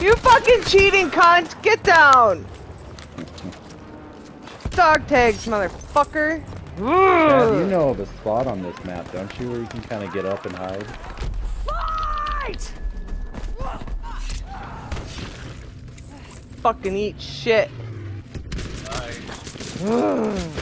You fucking cheating cunt! Get down! Dog tags, motherfucker! You know of a spot on this map, don't you, where you can kind of get up and hide? Fight! Fucking eat shit. Nice.